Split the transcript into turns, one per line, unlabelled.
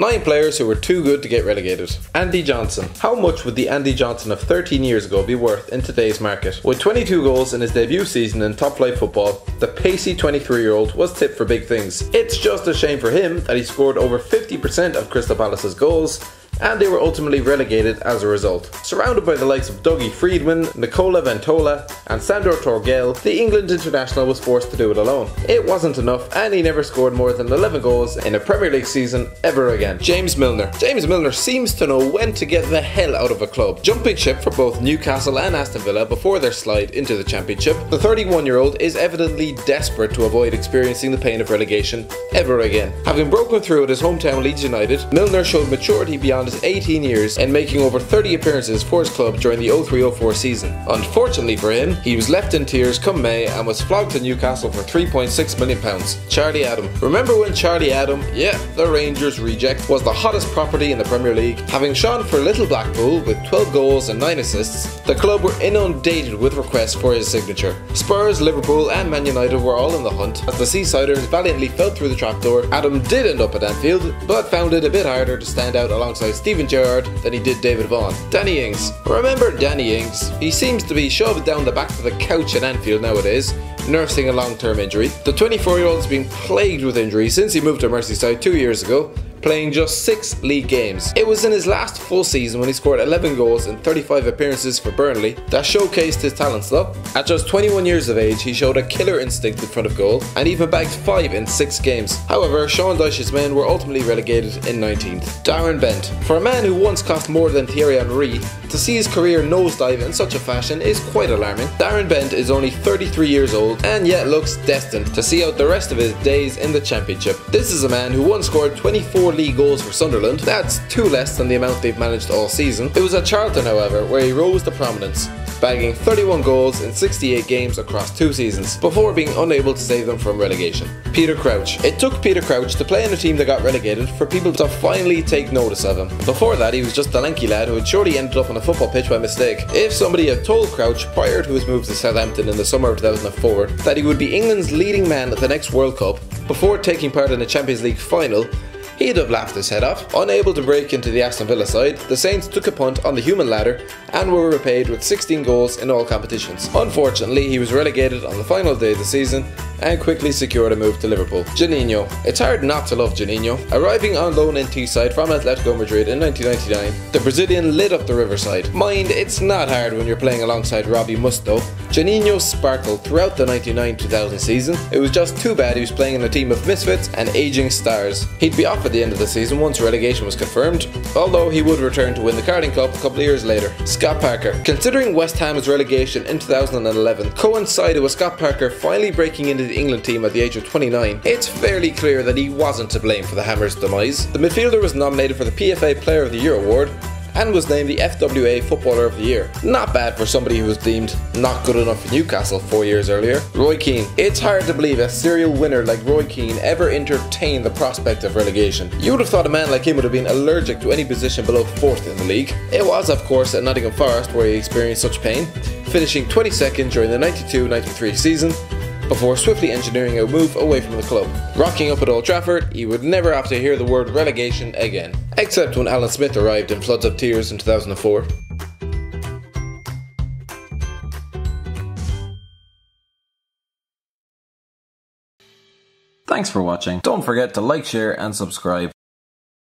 Nine players who were too good to get relegated. Andy Johnson. How much would the Andy Johnson of 13 years ago be worth in today's market? With 22 goals in his debut season in top flight football, the pacey 23 year old was tipped for big things. It's just a shame for him that he scored over 50% of Crystal Palace's goals and they were ultimately relegated as a result. Surrounded by the likes of Dougie Freedman, Nicola Ventola, and Sandor Torghelle, the England international was forced to do it alone. It wasn't enough, and he never scored more than 11 goals in a Premier League season ever again. James Milner. James Milner seems to know when to get the hell out of a club. Jumping ship for both Newcastle and Aston Villa before their slide into the Championship, the 31 year old is evidently desperate to avoid experiencing the pain of relegation ever again. Having broken through at his hometown Leeds United, Milner showed maturity beyond his 18 years and making over 30 appearances for his club during the 03-04 season. Unfortunately for him, he was left in tears come May and was flogged to Newcastle for 3.6 million pounds. Charlie Adam. Remember when Charlie Adam, yeah, the Rangers reject, was the hottest property in the Premier League? Having shone for Little Blackpool with 12 goals and 9 assists, the club were inundated with requests for his signature. Spurs, Liverpool and Man United were all in the hunt. As the Seasiders valiantly fell through the trapdoor, Adam did end up at Anfield, but found it a bit harder to stand out alongside Steven Gerrard than he did David Vaughan. Danny Ings. Remember Danny Ings? He seems to be shoved down the back of the couch at Anfield nowadays, nursing a long-term injury. The 24-year-old has been plagued with injuries since he moved to Merseyside two years ago, playing just 6 league games. It was in his last full season when he scored 11 goals in 35 appearances for Burnley that showcased his talents though. At just 21 years of age, he showed a killer instinct in front of goal and even bagged 5 in 6 games. However, Sean Dyche's men were ultimately relegated in 19th. Darren Bent. For a man who once cost more than Thierry Henry, to see his career nosedive in such a fashion is quite alarming. Darren Bent is only 33 years old and yet looks destined to see out the rest of his days in the championship. This is a man who once scored 24 league goals for Sunderland. That's two less than the amount they've managed all season. It was at Charlton, however, where he rose to prominence bagging 31 goals in 68 games across two seasons, before being unable to save them from relegation. Peter Crouch. It took Peter Crouch to play in a team that got relegated for people to finally take notice of him. Before that, he was just a lanky lad who had surely ended up on a football pitch by mistake. If somebody had told Crouch prior to his move to Southampton in the summer of 2004 that he would be England's leading man at the next World Cup before taking part in a Champions League final, He'd have laughed his head off. Unable to break into the Aston Villa side, the Saints took a punt on the human ladder and were repaid with 16 goals in all competitions. Unfortunately, he was relegated on the final day of the season and quickly secured a move to Liverpool. Juninho. It's hard not to love Juninho. Arriving on loan in Teesside from Atletico Madrid in 1999, the Brazilian lit up the Riverside. Mind, it's not hard when you're playing alongside Robbie Mustoe. Juninho sparkled throughout the 99-2000 season. It was just too bad he was playing in a team of misfits and aging stars. He'd be off at the end of the season once relegation was confirmed, although he would return to win the Carling Cup a couple of years later. Scott Parker. Considering West Ham's relegation in 2011 coincided with Scott Parker finally breaking into the England team at the age of 29, it's fairly clear that he wasn't to blame for the Hammers' demise. The midfielder was nominated for the PFA Player of the Year award, and was named the FWA Footballer of the Year. Not bad for somebody who was deemed not good enough for Newcastle four years earlier. Roy Keane. It's hard to believe a serial winner like Roy Keane ever entertained the prospect of relegation. You would have thought a man like him would have been allergic to any position below fourth in the league. It was, of course, at Nottingham Forest where he experienced such pain, finishing 22nd during the 92-93 season before swiftly engineering a move away from the club. Rocking up at Old Trafford, he would never have to hear the word relegation again, except when Alan Smith arrived in floods of tears in 2004.
Thanks for watching. Don't forget to like, share and subscribe.